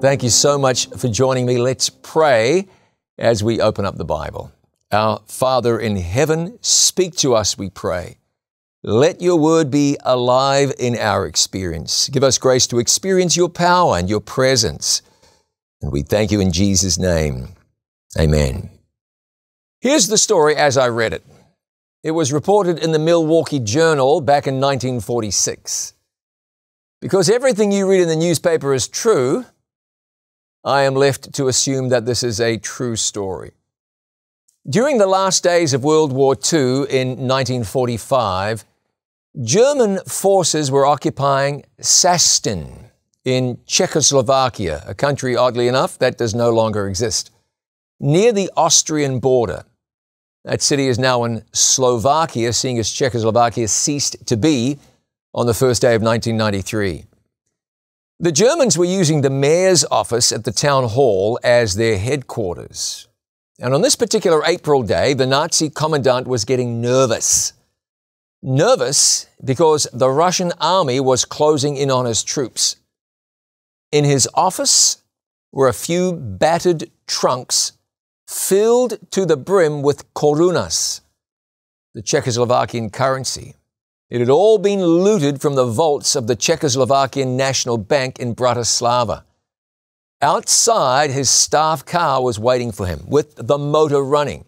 Thank you so much for joining me. Let's pray as we open up the Bible. Our Father in heaven, speak to us, we pray. Let your word be alive in our experience. Give us grace to experience your power and your presence. And we thank you in Jesus' name. Amen. Here's the story as I read it. It was reported in the Milwaukee Journal back in 1946. Because everything you read in the newspaper is true, I am left to assume that this is a true story. During the last days of World War II in 1945, German forces were occupying Sastin in Czechoslovakia, a country, oddly enough, that does no longer exist, near the Austrian border. That city is now in Slovakia, seeing as Czechoslovakia ceased to be on the first day of 1993. The Germans were using the mayor's office at the town hall as their headquarters. And on this particular April day, the Nazi commandant was getting nervous. Nervous because the Russian army was closing in on his troops. In his office were a few battered trunks filled to the brim with korunas, the Czechoslovakian currency. It had all been looted from the vaults of the Czechoslovakian National Bank in Bratislava. Outside, his staff car was waiting for him with the motor running.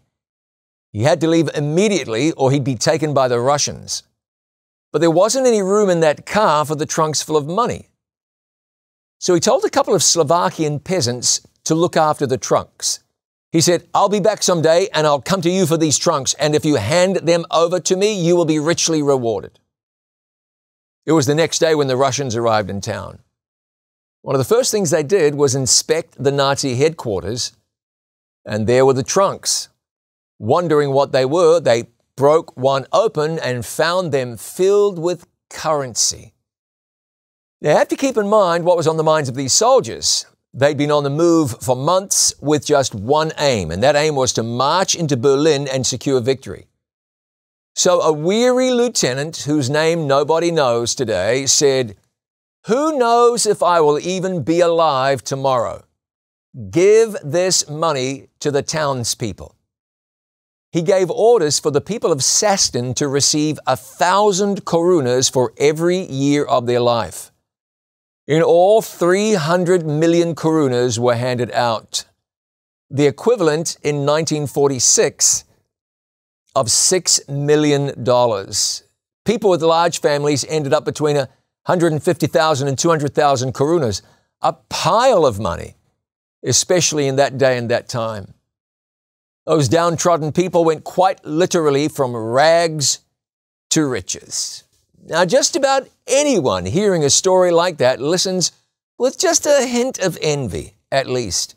He had to leave immediately or he'd be taken by the Russians. But there wasn't any room in that car for the trunks full of money. So he told a couple of Slovakian peasants to look after the trunks. He said, I'll be back someday and I'll come to you for these trunks, and if you hand them over to me, you will be richly rewarded. It was the next day when the Russians arrived in town. One of the first things they did was inspect the Nazi headquarters, and there were the trunks. Wondering what they were, they broke one open and found them filled with currency. Now, you have to keep in mind what was on the minds of these soldiers. They'd been on the move for months with just one aim, and that aim was to march into Berlin and secure victory. So a weary lieutenant, whose name nobody knows today, said, Who knows if I will even be alive tomorrow? Give this money to the townspeople. He gave orders for the people of Sastin to receive a thousand korunas for every year of their life. In all, 300 million korunas were handed out. The equivalent in 1946 of $6 million. People with large families ended up between 150,000 and 200,000 korunas, a pile of money, especially in that day and that time. Those downtrodden people went quite literally from rags to riches. Now, just about anyone hearing a story like that listens with just a hint of envy, at least.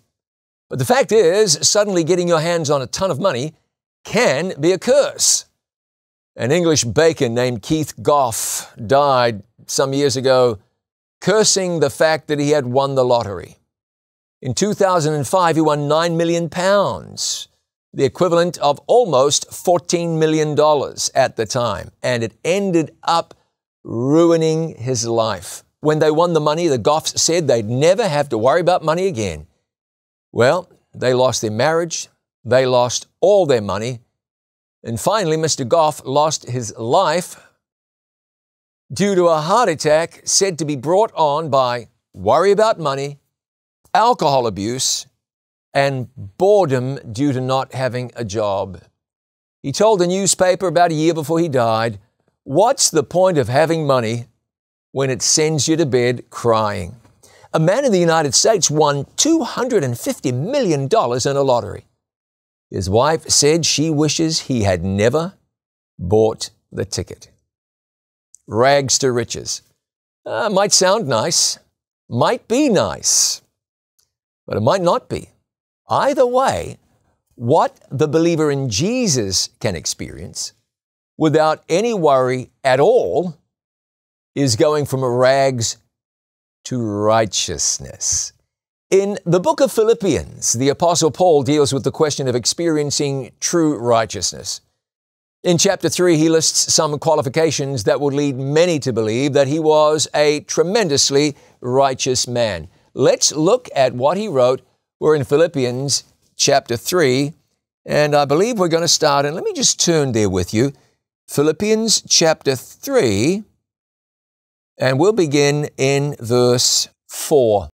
But the fact is, suddenly getting your hands on a ton of money can be a curse. An English baker named Keith Gough died some years ago, cursing the fact that he had won the lottery. In 2005, he won 9 million pounds the equivalent of almost $14 million at the time. And it ended up ruining his life. When they won the money, the Goughs said they'd never have to worry about money again. Well, they lost their marriage, they lost all their money, and finally, Mr. Gough lost his life due to a heart attack said to be brought on by worry about money, alcohol abuse, and boredom due to not having a job. He told the newspaper about a year before he died, What's the point of having money when it sends you to bed crying? A man in the United States won $250 million in a lottery. His wife said she wishes he had never bought the ticket. Rags to riches. Uh, might sound nice, might be nice, but it might not be. Either way, what the believer in Jesus can experience without any worry at all is going from rags to righteousness. In the book of Philippians, the Apostle Paul deals with the question of experiencing true righteousness. In chapter 3, he lists some qualifications that would lead many to believe that he was a tremendously righteous man. let's look at what he wrote. We're in Philippians chapter 3, and I believe we're going to start, and let me just turn there with you. Philippians chapter 3, and we'll begin in verse 4.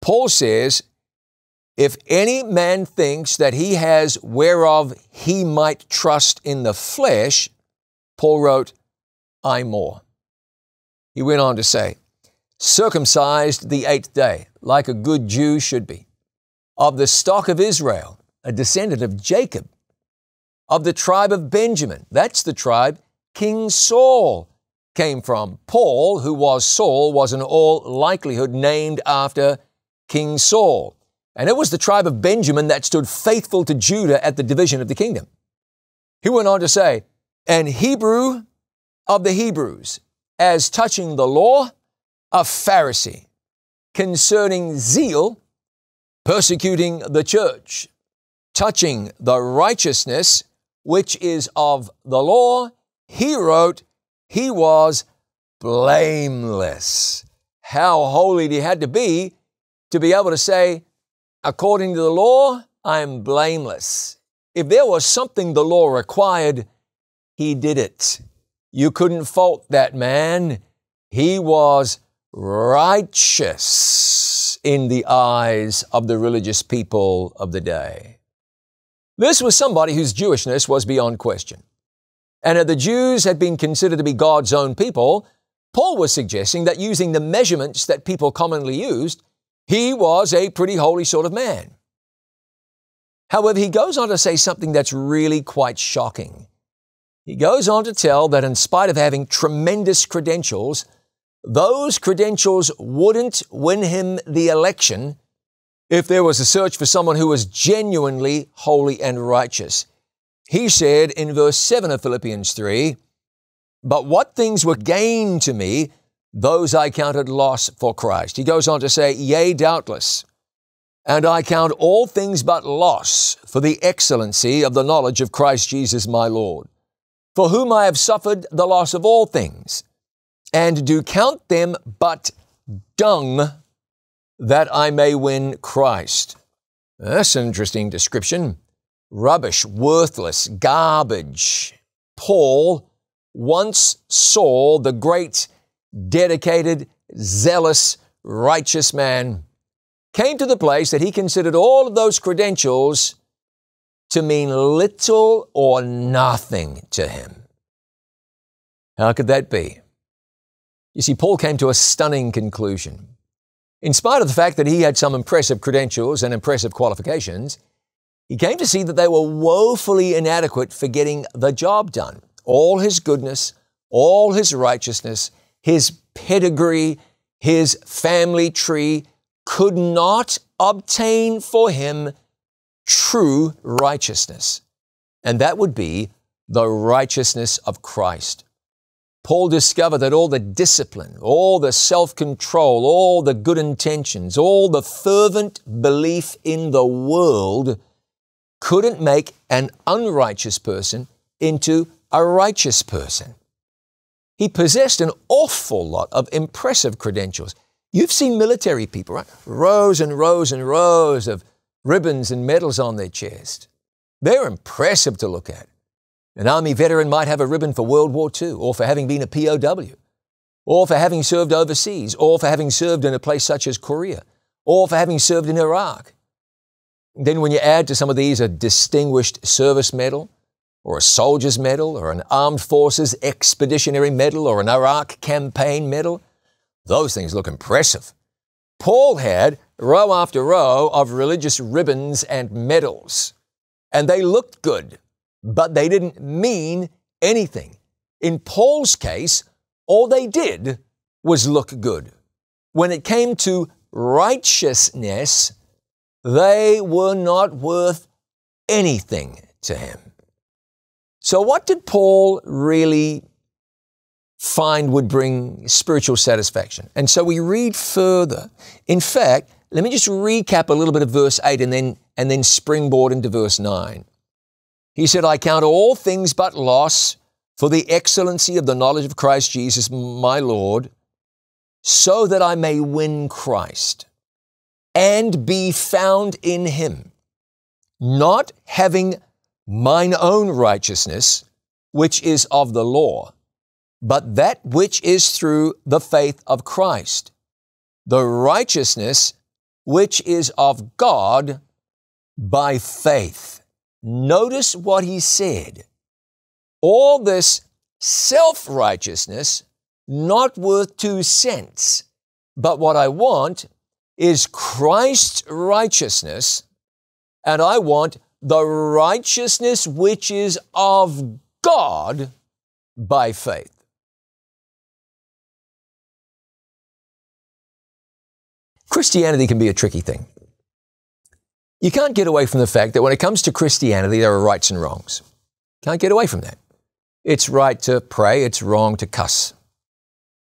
Paul says, If any man thinks that he has whereof he might trust in the flesh, Paul wrote, I more. He went on to say, circumcised the eighth day, like a good Jew should be, of the stock of Israel, a descendant of Jacob, of the tribe of Benjamin. That's the tribe King Saul came from. Paul, who was Saul, was in all likelihood named after King Saul. And it was the tribe of Benjamin that stood faithful to Judah at the division of the kingdom. He went on to say, and Hebrew of the Hebrews, as touching the law, a Pharisee, concerning zeal, persecuting the church, touching the righteousness which is of the law, he wrote, he was blameless. How holy he had to be to be able to say, according to the law, I am blameless. If there was something the law required, he did it. You couldn't fault that man. He was righteous in the eyes of the religious people of the day. This was somebody whose Jewishness was beyond question. And if the Jews had been considered to be God's own people, Paul was suggesting that using the measurements that people commonly used, he was a pretty holy sort of man. However, he goes on to say something that's really quite shocking. He goes on to tell that in spite of having tremendous credentials, those credentials wouldn't win him the election if there was a search for someone who was genuinely holy and righteous. He said in verse 7 of Philippians 3, But what things were gain to me, those I counted loss for Christ. He goes on to say, Yea, doubtless. And I count all things but loss for the excellency of the knowledge of Christ Jesus my Lord for whom I have suffered the loss of all things, and do count them but dung that I may win Christ. That's an interesting description. Rubbish, worthless, garbage. Paul once saw the great, dedicated, zealous, righteous man, came to the place that he considered all of those credentials to mean little or nothing to him. How could that be? You see, Paul came to a stunning conclusion. In spite of the fact that he had some impressive credentials and impressive qualifications, he came to see that they were woefully inadequate for getting the job done. All his goodness, all his righteousness, his pedigree, his family tree could not obtain for him true righteousness. And that would be the righteousness of Christ. Paul discovered that all the discipline, all the self control, all the good intentions, all the fervent belief in the world couldn't make an unrighteous person into a righteous person. He possessed an awful lot of impressive credentials. You've seen military people, right? Rows and rows and rows of ribbons and medals on their chest. They're impressive to look at. An Army veteran might have a ribbon for World War II, or for having been a POW, or for having served overseas, or for having served in a place such as Korea, or for having served in Iraq. Then, when you add to some of these a Distinguished Service Medal, or a Soldier's Medal, or an Armed Forces Expeditionary Medal, or an Iraq Campaign Medal, those things look impressive. Paul had row after row of religious ribbons and medals, and they looked good, but they didn't mean anything. In Paul's case, all they did was look good. When it came to righteousness, they were not worth anything to him. So, what did Paul really find would bring spiritual satisfaction. And so we read further. In fact, let me just recap a little bit of verse 8 and then, and then springboard into verse 9. He said, I count all things but loss for the excellency of the knowledge of Christ Jesus my Lord, so that I may win Christ and be found in him, not having mine own righteousness, which is of the law, but that which is through the faith of Christ, the righteousness which is of God by faith. Notice what he said. All this self righteousness, not worth two cents. But what I want is Christ's righteousness, and I want the righteousness which is of God by faith. Christianity can be a tricky thing. You can't get away from the fact that when it comes to Christianity, there are rights and wrongs. Can't get away from that. It's right to pray, it's wrong to cuss.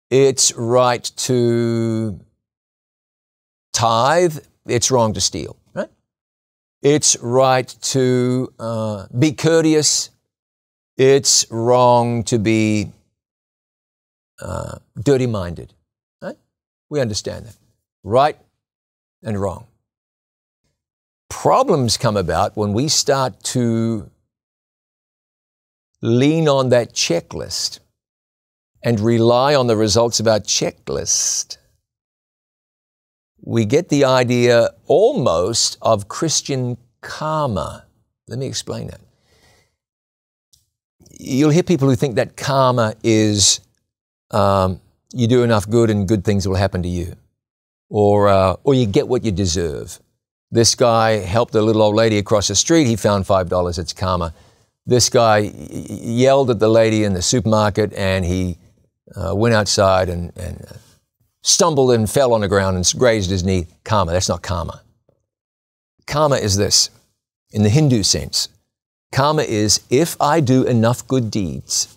It's right to tithe, it's wrong to steal, right? It's right to uh, be courteous, it's wrong to be uh, dirty minded, right? We understand that. Right and wrong. Problems come about when we start to lean on that checklist and rely on the results of our checklist, we get the idea almost of Christian karma. Let me explain that. You'll hear people who think that karma is um, you do enough good and good things will happen to you, or, uh, or you get what you deserve. This guy helped a little old lady across the street. He found $5. It's karma this guy yelled at the lady in the supermarket and he uh, went outside and, and uh, stumbled and fell on the ground and grazed his knee. Karma, that's not karma. Karma is this, in the Hindu sense. Karma is if I do enough good deeds,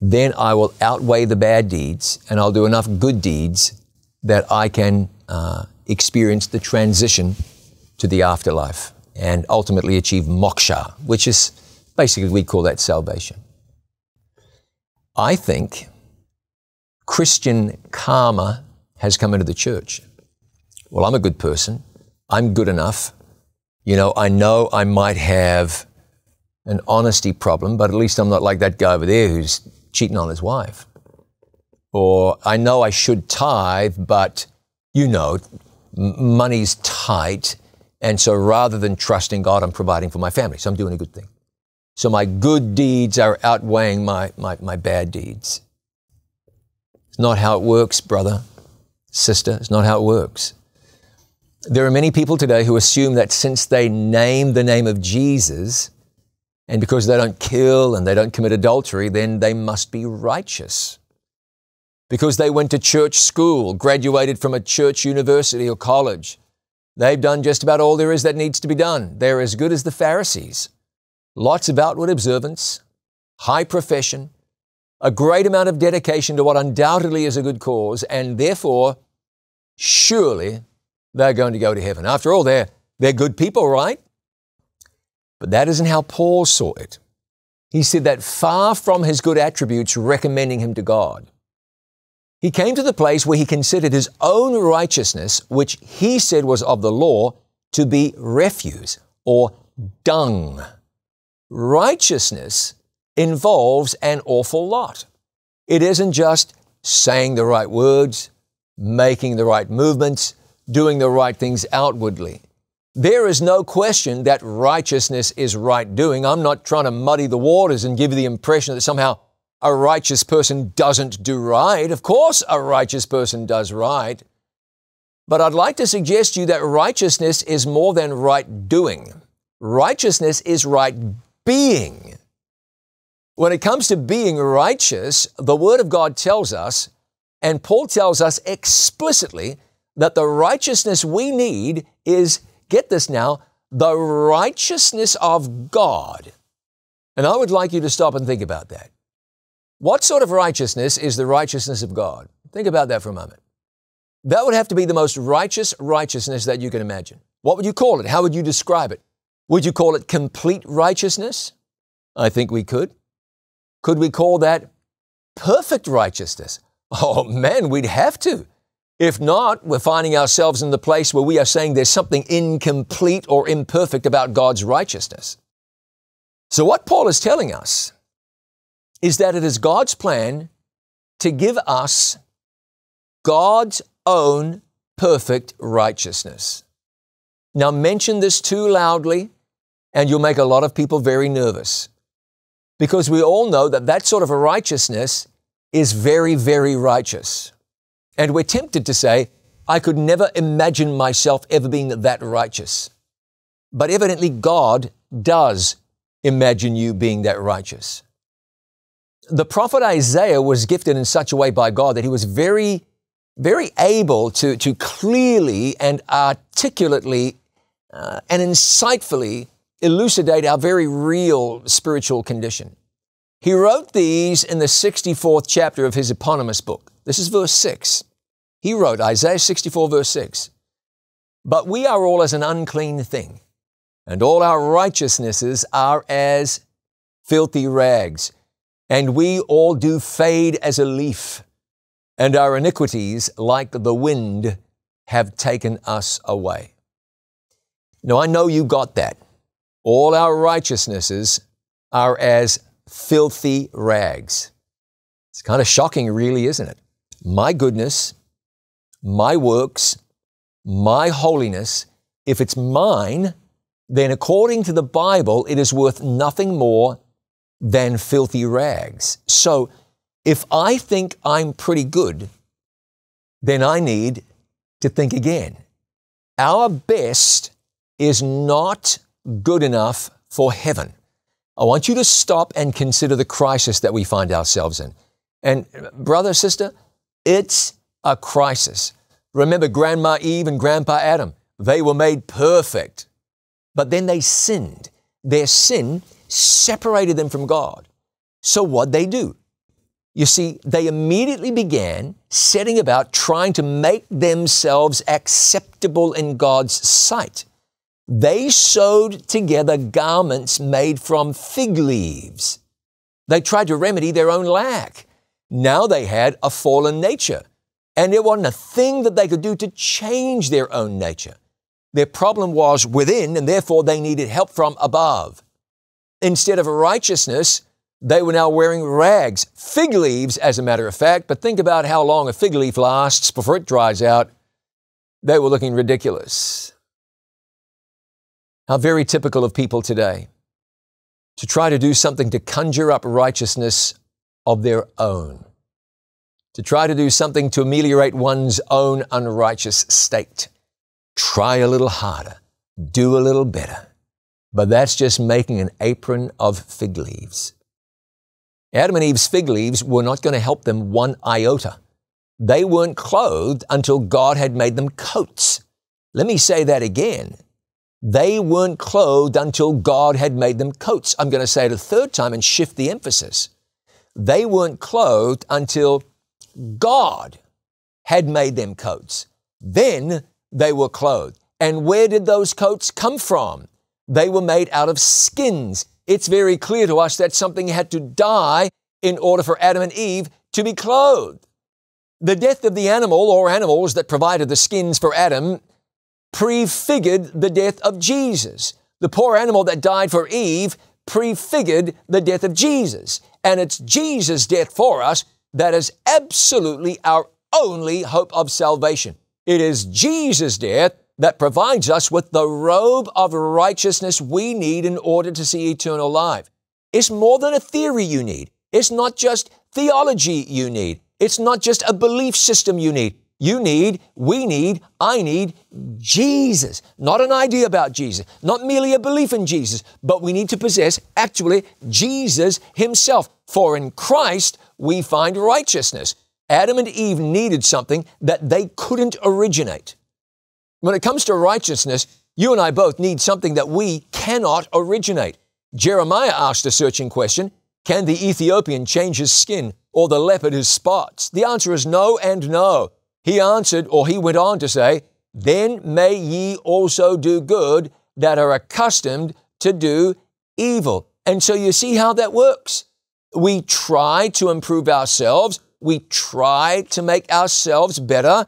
then I will outweigh the bad deeds and I'll do enough good deeds that I can uh, experience the transition to the afterlife and ultimately achieve moksha, which is basically we call that salvation. I think Christian karma has come into the church. Well, I'm a good person. I'm good enough. You know, I know I might have an honesty problem, but at least I'm not like that guy over there who's cheating on his wife. Or I know I should tithe, but you know, money's tight and so rather than trusting God, I'm providing for my family. So I'm doing a good thing. So my good deeds are outweighing my, my, my bad deeds. It's not how it works, brother, sister. It's not how it works. There are many people today who assume that since they name the name of Jesus, and because they don't kill and they don't commit adultery, then they must be righteous. Because they went to church school, graduated from a church university or college, They've done just about all there is that needs to be done. They're as good as the Pharisees. Lots of outward observance, high profession, a great amount of dedication to what undoubtedly is a good cause, and therefore, surely they're going to go to heaven. After all, they're, they're good people, right? But that isn't how Paul saw it. He said that far from his good attributes recommending him to God, he came to the place where he considered his own righteousness, which he said was of the law, to be refuse or dung. Righteousness involves an awful lot. It isn't just saying the right words, making the right movements, doing the right things outwardly. There is no question that righteousness is right doing. I'm not trying to muddy the waters and give you the impression that somehow a righteous person doesn't do right. Of course, a righteous person does right. But I'd like to suggest to you that righteousness is more than right doing. Righteousness is right being. When it comes to being righteous, the Word of God tells us, and Paul tells us explicitly, that the righteousness we need is, get this now, the righteousness of God. And I would like you to stop and think about that. What sort of righteousness is the righteousness of God? Think about that for a moment. That would have to be the most righteous righteousness that you can imagine. What would you call it? How would you describe it? Would you call it complete righteousness? I think we could. Could we call that perfect righteousness? Oh man, we'd have to. If not, we're finding ourselves in the place where we are saying there's something incomplete or imperfect about God's righteousness. So, what Paul is telling us is that it is God's plan to give us God's own perfect righteousness. Now, mention this too loudly, and you'll make a lot of people very nervous. Because we all know that that sort of a righteousness is very, very righteous. And we're tempted to say, I could never imagine myself ever being that righteous. But evidently, God does imagine you being that righteous. The prophet Isaiah was gifted in such a way by God that he was very, very able to, to clearly and articulately uh, and insightfully elucidate our very real spiritual condition. He wrote these in the 64th chapter of his eponymous book. This is verse 6. He wrote, Isaiah 64, verse 6. But we are all as an unclean thing, and all our righteousnesses are as filthy rags, and we all do fade as a leaf, and our iniquities, like the wind, have taken us away. Now, I know you got that. All our righteousnesses are as filthy rags. It's kind of shocking, really, isn't it? My goodness, my works, my holiness, if it's mine, then according to the Bible, it is worth nothing more than filthy rags. So if I think I'm pretty good, then I need to think again. Our best is not good enough for heaven. I want you to stop and consider the crisis that we find ourselves in. And brother, sister, it's a crisis. Remember Grandma Eve and Grandpa Adam. They were made perfect, but then they sinned. Their sin separated them from God. So what they do? You see, they immediately began setting about trying to make themselves acceptable in God's sight. They sewed together garments made from fig leaves. They tried to remedy their own lack. Now they had a fallen nature, and there wasn't a thing that they could do to change their own nature. Their problem was within, and therefore they needed help from above. Instead of righteousness, they were now wearing rags, fig leaves, as a matter of fact. But think about how long a fig leaf lasts before it dries out. They were looking ridiculous. How very typical of people today to try to do something to conjure up righteousness of their own, to try to do something to ameliorate one's own unrighteous state. Try a little harder, do a little better. But that's just making an apron of fig leaves. Adam and Eve's fig leaves were not going to help them one iota. They weren't clothed until God had made them coats. Let me say that again. They weren't clothed until God had made them coats. I'm going to say it a third time and shift the emphasis. They weren't clothed until God had made them coats. Then they were clothed. And where did those coats come from? They were made out of skins. It's very clear to us that something had to die in order for Adam and Eve to be clothed. The death of the animal or animals that provided the skins for Adam prefigured the death of Jesus. The poor animal that died for Eve prefigured the death of Jesus. And it's Jesus' death for us that is absolutely our only hope of salvation. It is Jesus' death that provides us with the robe of righteousness we need in order to see eternal life. It's more than a theory you need. It's not just theology you need. It's not just a belief system you need. You need, we need, I need Jesus. Not an idea about Jesus, not merely a belief in Jesus, but we need to possess actually Jesus Himself. For in Christ we find righteousness. Adam and Eve needed something that they couldn't originate. When it comes to righteousness, you and I both need something that we cannot originate. Jeremiah asked a searching question Can the Ethiopian change his skin or the leopard his spots? The answer is no and no. He answered, or he went on to say, Then may ye also do good that are accustomed to do evil. And so you see how that works. We try to improve ourselves. We try to make ourselves better.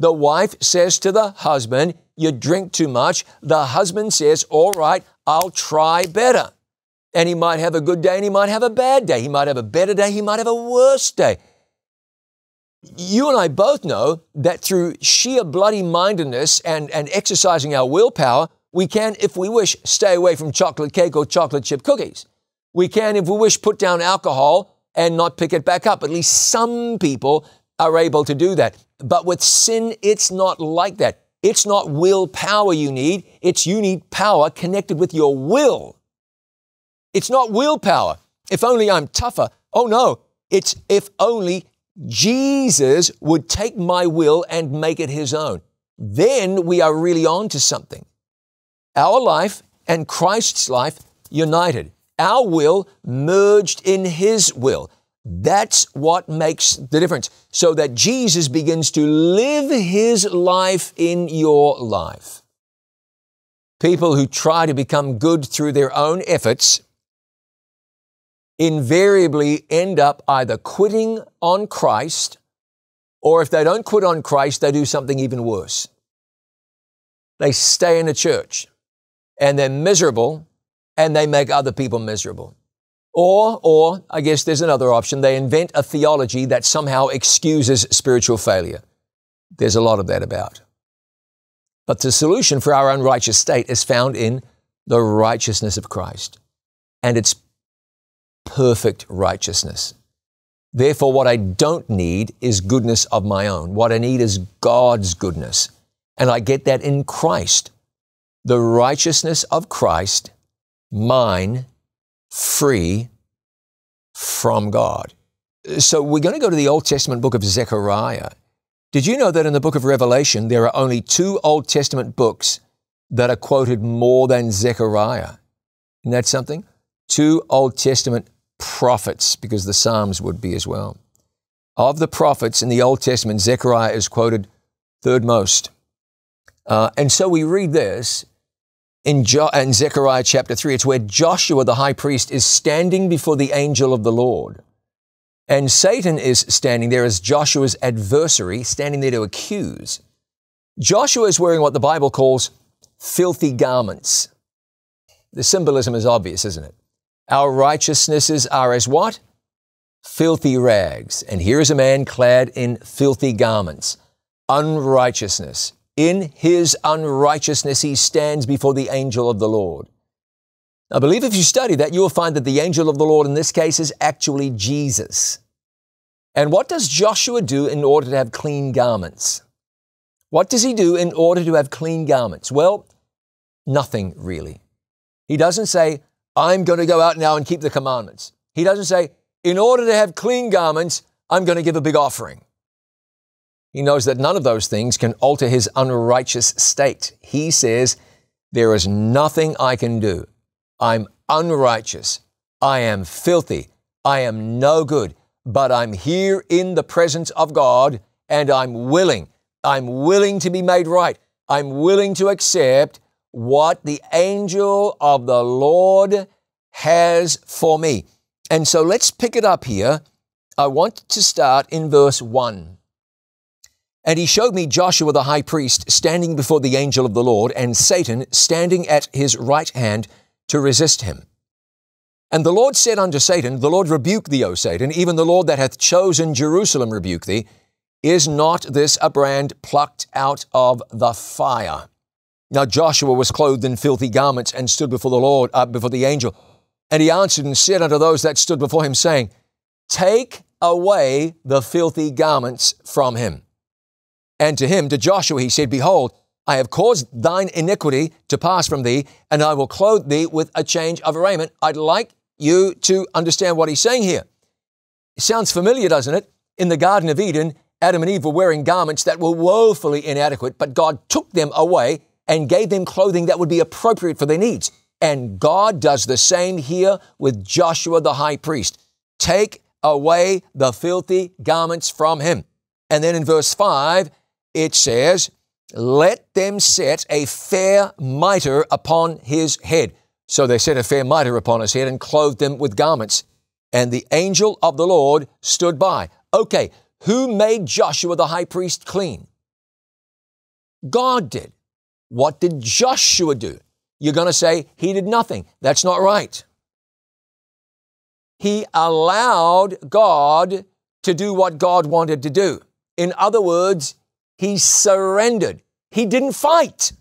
The wife says to the husband, You drink too much. The husband says, All right, I'll try better. And he might have a good day and he might have a bad day. He might have a better day. He might have a worse day. You and I both know that through sheer bloody mindedness and, and exercising our willpower, we can, if we wish, stay away from chocolate cake or chocolate chip cookies. We can, if we wish, put down alcohol and not pick it back up. At least some people are able to do that. But with sin, it's not like that. It's not willpower you need. It's you need power connected with your will. It's not willpower. If only I'm tougher. Oh no. It's if only Jesus would take my will and make it his own. Then we are really on to something. Our life and Christ's life united. Our will merged in his will. That's what makes the difference. So that Jesus begins to live his life in your life. People who try to become good through their own efforts invariably end up either quitting on Christ, or if they don't quit on Christ, they do something even worse. They stay in the church and they're miserable and they make other people miserable. Or, or, I guess there's another option. They invent a theology that somehow excuses spiritual failure. There's a lot of that about. But the solution for our unrighteous state is found in the righteousness of Christ. And it's perfect righteousness. Therefore, what I don't need is goodness of my own. What I need is God's goodness. And I get that in Christ. The righteousness of Christ, mine, free from God. So we're going to go to the Old Testament book of Zechariah. Did you know that in the book of Revelation, there are only two Old Testament books that are quoted more than Zechariah? Isn't that something? Two Old Testament prophets, because the Psalms would be as well. Of the prophets in the Old Testament, Zechariah is quoted third most. Uh, and so we read this in, jo- in Zechariah chapter 3. It's where Joshua the high priest is standing before the angel of the Lord. And Satan is standing there as Joshua's adversary, standing there to accuse. Joshua is wearing what the Bible calls filthy garments. The symbolism is obvious, isn't it? Our righteousnesses are as what? Filthy rags. And here is a man clad in filthy garments. Unrighteousness. In his unrighteousness, he stands before the angel of the Lord. I believe if you study that, you will find that the angel of the Lord in this case is actually Jesus. And what does Joshua do in order to have clean garments? What does he do in order to have clean garments? Well, nothing really. He doesn't say, I'm going to go out now and keep the commandments. He doesn't say, in order to have clean garments, I'm going to give a big offering. He knows that none of those things can alter his unrighteous state. He says, There is nothing I can do. I'm unrighteous. I am filthy. I am no good. But I'm here in the presence of God and I'm willing. I'm willing to be made right. I'm willing to accept what the angel of the Lord has for me. And so let's pick it up here. I want to start in verse 1. And he showed me Joshua the high priest standing before the angel of the Lord, and Satan standing at his right hand to resist him. And the Lord said unto Satan, The Lord rebuke thee, O Satan, even the Lord that hath chosen Jerusalem rebuke thee. Is not this a brand plucked out of the fire? Now Joshua was clothed in filthy garments and stood before the Lord, uh, before the angel. And he answered and said unto those that stood before him, saying, Take away the filthy garments from him. And to him, to Joshua, he said, Behold, I have caused thine iniquity to pass from thee, and I will clothe thee with a change of raiment. I'd like you to understand what he's saying here. It sounds familiar, doesn't it? In the Garden of Eden, Adam and Eve were wearing garments that were woefully inadequate, but God took them away and gave them clothing that would be appropriate for their needs. And God does the same here with Joshua the high priest. Take away the filthy garments from him. And then in verse 5, it says, Let them set a fair mitre upon his head. So they set a fair mitre upon his head and clothed him with garments. And the angel of the Lord stood by. Okay, who made Joshua the high priest clean? God did. What did Joshua do? You're going to say he did nothing. That's not right. He allowed God to do what God wanted to do. In other words, he surrendered. He didn't fight.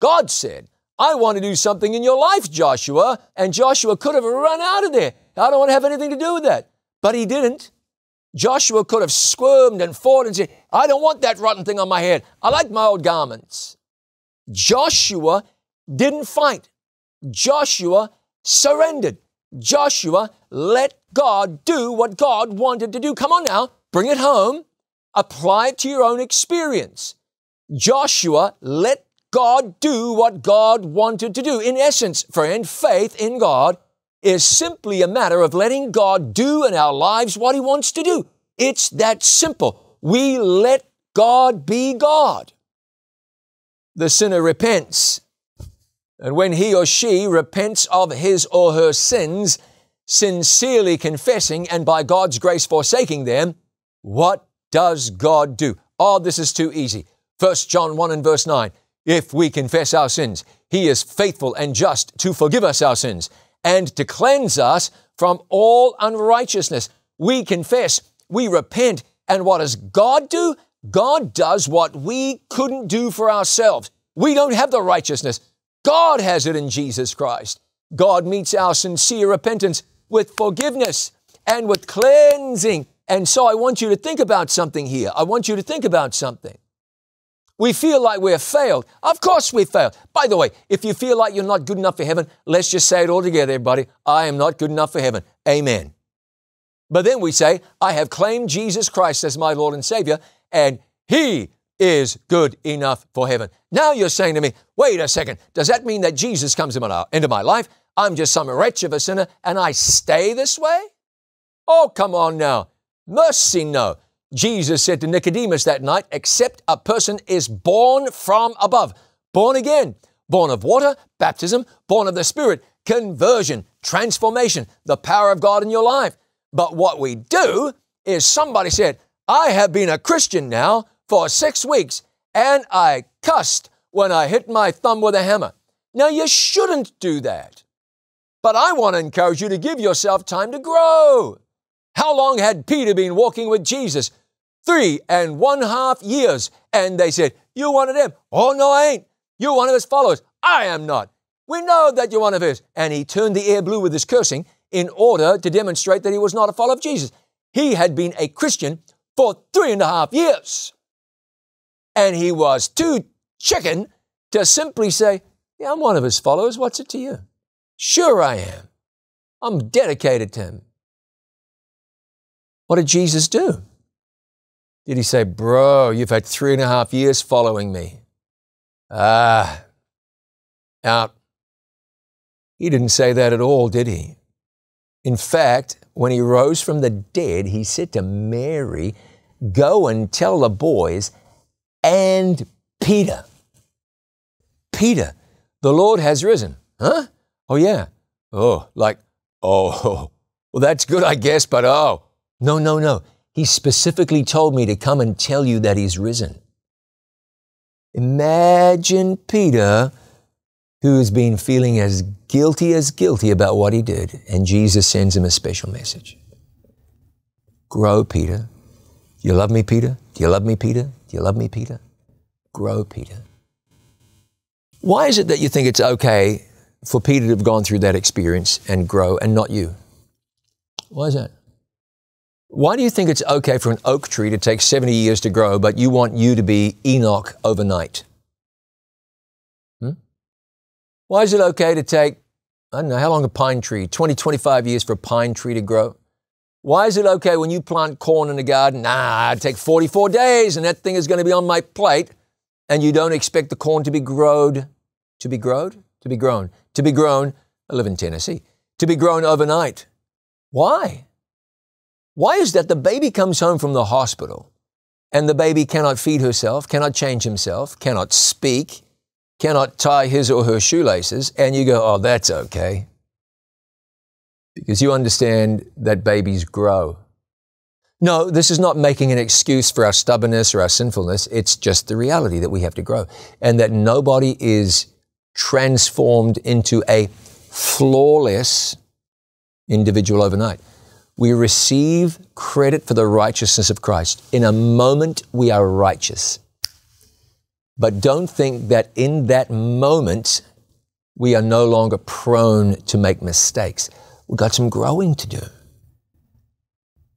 God said, I want to do something in your life, Joshua. And Joshua could have run out of there. I don't want to have anything to do with that. But he didn't. Joshua could have squirmed and fought and said, I don't want that rotten thing on my head. I like my old garments. Joshua didn't fight. Joshua surrendered. Joshua let God do what God wanted to do. Come on now, bring it home. Apply it to your own experience. Joshua let God do what God wanted to do. In essence, friend, faith in God is simply a matter of letting God do in our lives what He wants to do. It's that simple. We let God be God. The sinner repents. And when he or she repents of his or her sins, sincerely confessing and by God's grace forsaking them, what does God do? Oh, this is too easy. 1 John 1 and verse 9. If we confess our sins, He is faithful and just to forgive us our sins and to cleanse us from all unrighteousness. We confess, we repent, and what does God do? God does what we couldn't do for ourselves. We don't have the righteousness. God has it in Jesus Christ. God meets our sincere repentance with forgiveness and with cleansing. And so I want you to think about something here. I want you to think about something. We feel like we have failed. Of course we failed. By the way, if you feel like you're not good enough for heaven, let's just say it all together, everybody. I am not good enough for heaven. Amen. But then we say, I have claimed Jesus Christ as my Lord and Savior, and He is good enough for heaven. Now you're saying to me, wait a second, does that mean that Jesus comes into my life? I'm just some wretch of a sinner and I stay this way? Oh, come on now. Mercy, no. Jesus said to Nicodemus that night, except a person is born from above, born again, born of water, baptism, born of the Spirit, conversion, transformation, the power of God in your life. But what we do is somebody said, I have been a Christian now for six weeks and I cussed when I hit my thumb with a hammer. Now, you shouldn't do that. But I want to encourage you to give yourself time to grow. How long had Peter been walking with Jesus? Three and one half years. And they said, You one of them? Oh, no, I ain't. You're one of his followers. I am not. We know that you're one of his. And he turned the air blue with his cursing in order to demonstrate that he was not a follower of Jesus. He had been a Christian for three and a half years. And he was too chicken to simply say, Yeah, I'm one of his followers. What's it to you? Sure, I am. I'm dedicated to him. What did Jesus do? Did he say, Bro, you've had three and a half years following me? Ah, out. He didn't say that at all, did he? In fact, when he rose from the dead, he said to Mary, Go and tell the boys and Peter. Peter, the Lord has risen. Huh? Oh, yeah. Oh, like, oh, well, that's good, I guess, but oh, no, no, no. He specifically told me to come and tell you that he's risen. Imagine Peter, who has been feeling as guilty as guilty about what he did, and Jesus sends him a special message. Grow, Peter. Do you love me, Peter? Do you love me, Peter? Do you love me, Peter? Grow, Peter. Why is it that you think it's okay for Peter to have gone through that experience and grow and not you? Why is that? Why do you think it's okay for an oak tree to take 70 years to grow, but you want you to be Enoch overnight? Hmm? Why is it okay to take, I don't know, how long a pine tree? 20, 25 years for a pine tree to grow? Why is it okay when you plant corn in the garden? Nah, it'd take 44 days and that thing is going to be on my plate, and you don't expect the corn to be growed, to be growed, to be grown, to be grown. I live in Tennessee. To be grown overnight. Why? Why is that the baby comes home from the hospital and the baby cannot feed herself, cannot change himself, cannot speak, cannot tie his or her shoelaces, and you go, oh, that's okay because you understand that babies grow. No, this is not making an excuse for our stubbornness or our sinfulness. It's just the reality that we have to grow and that nobody is transformed into a flawless individual overnight. We receive credit for the righteousness of Christ. In a moment, we are righteous. But don't think that in that moment, we are no longer prone to make mistakes. We've got some growing to do.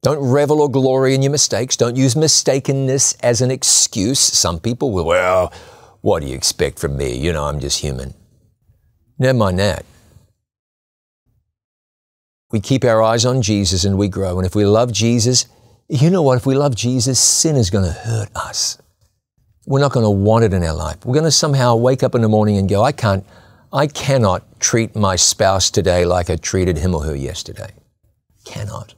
Don't revel or glory in your mistakes. Don't use mistakenness as an excuse. Some people will, well, what do you expect from me? You know, I'm just human. Never mind that. We keep our eyes on Jesus and we grow. And if we love Jesus, you know what? If we love Jesus, sin is going to hurt us. We're not going to want it in our life. We're going to somehow wake up in the morning and go, I can't, I cannot treat my spouse today like I treated him or her yesterday. Cannot.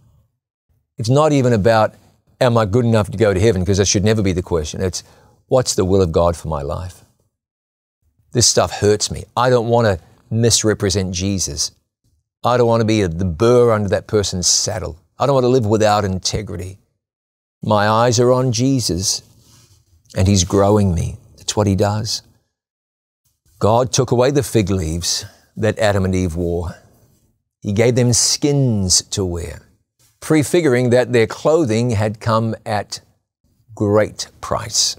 It's not even about, am I good enough to go to heaven? Because that should never be the question. It's, what's the will of God for my life? This stuff hurts me. I don't want to misrepresent Jesus. I don't want to be the burr under that person's saddle. I don't want to live without integrity. My eyes are on Jesus, and He's growing me. That's what He does. God took away the fig leaves that Adam and Eve wore. He gave them skins to wear, prefiguring that their clothing had come at great price.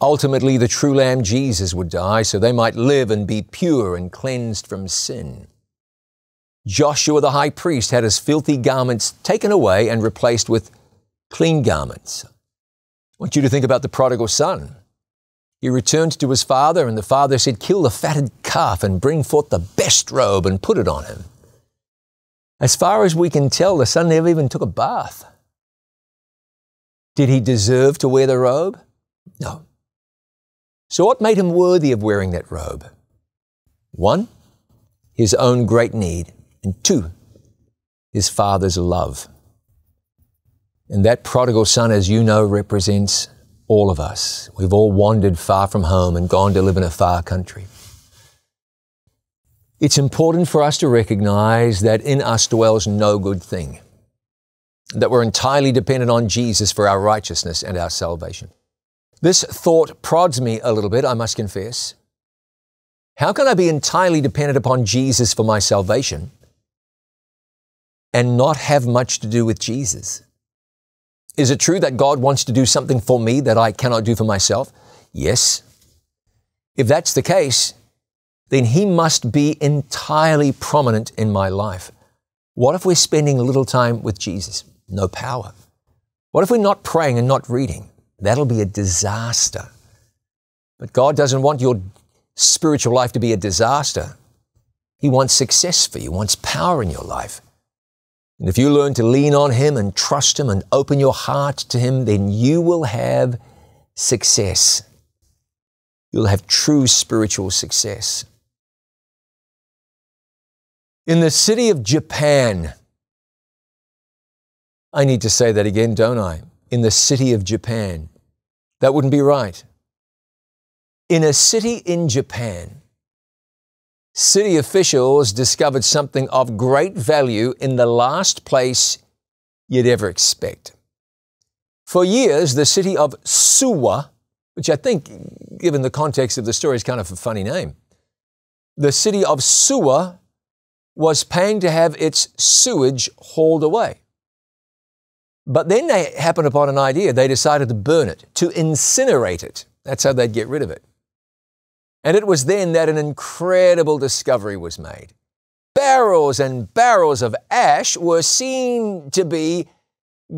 Ultimately, the true Lamb Jesus would die so they might live and be pure and cleansed from sin. Joshua the high priest had his filthy garments taken away and replaced with clean garments. I want you to think about the prodigal son. He returned to his father, and the father said, Kill the fatted calf and bring forth the best robe and put it on him. As far as we can tell, the son never even took a bath. Did he deserve to wear the robe? No. So, what made him worthy of wearing that robe? One, his own great need and two, his father's love. And that prodigal son, as you know, represents all of us. We've all wandered far from home and gone to live in a far country. It's important for us to recognize that in us dwells no good thing, that we're entirely dependent on Jesus for our righteousness and our salvation. This thought prods me a little bit, I must confess. How can I be entirely dependent upon Jesus for my salvation and not have much to do with Jesus? Is it true that God wants to do something for me that I cannot do for myself? Yes. If that's the case, then He must be entirely prominent in my life. What if we're spending a little time with Jesus? No power. What if we're not praying and not reading? That'll be a disaster. But God doesn't want your spiritual life to be a disaster. He wants success for you, wants power in your life. And if you learn to lean on Him and trust Him and open your heart to Him, then you will have success. You'll have true spiritual success. In the city of Japan, I need to say that again, don't I? In the city of Japan. That wouldn't be right. In a city in Japan, city officials discovered something of great value in the last place you'd ever expect. For years, the city of Suwa, which I think, given the context of the story, is kind of a funny name, the city of Suwa was paying to have its sewage hauled away. But then they happened upon an idea. They decided to burn it, to incinerate it. That's how they'd get rid of it. And it was then that an incredible discovery was made. Barrels and barrels of ash were seen to be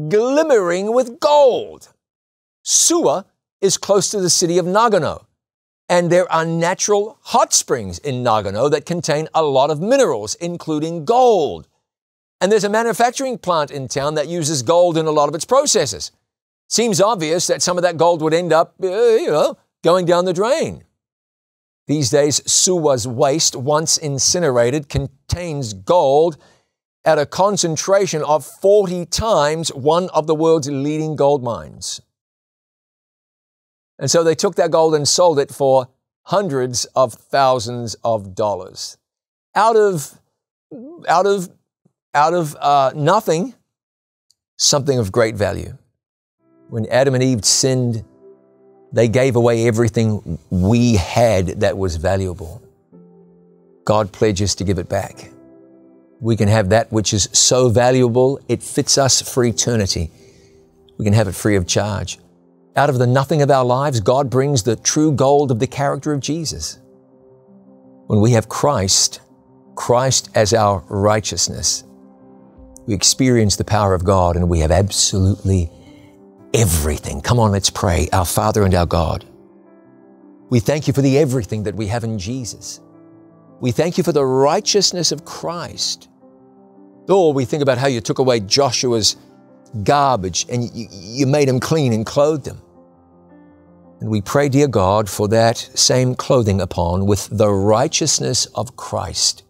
glimmering with gold. Suwa is close to the city of Nagano, and there are natural hot springs in Nagano that contain a lot of minerals, including gold. And there's a manufacturing plant in town that uses gold in a lot of its processes. Seems obvious that some of that gold would end up, uh, you know, going down the drain. These days, Suwa's waste, once incinerated, contains gold at a concentration of 40 times one of the world's leading gold mines. And so they took that gold and sold it for hundreds of thousands of dollars. Out of, out of, out of uh, nothing, something of great value. When Adam and Eve sinned, they gave away everything we had that was valuable. God pledges to give it back. We can have that which is so valuable, it fits us for eternity. We can have it free of charge. Out of the nothing of our lives, God brings the true gold of the character of Jesus. When we have Christ, Christ as our righteousness, we experience the power of God and we have absolutely everything. Come on, let's pray. Our Father and our God. We thank you for the everything that we have in Jesus. We thank you for the righteousness of Christ. Or we think about how you took away Joshua's garbage and you, you made him clean and clothed him. And we pray, dear God, for that same clothing upon with the righteousness of Christ.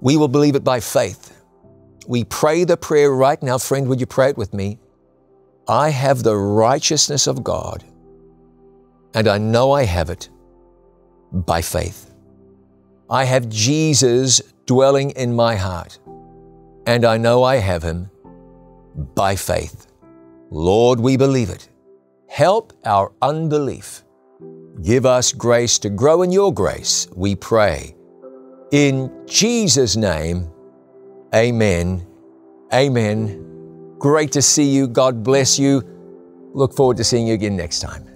We will believe it by faith. We pray the prayer right now. Friend, would you pray it with me? I have the righteousness of God, and I know I have it by faith. I have Jesus dwelling in my heart, and I know I have Him by faith. Lord, we believe it. Help our unbelief. Give us grace to grow in your grace, we pray. In Jesus' name, amen. Amen. Great to see you. God bless you. Look forward to seeing you again next time.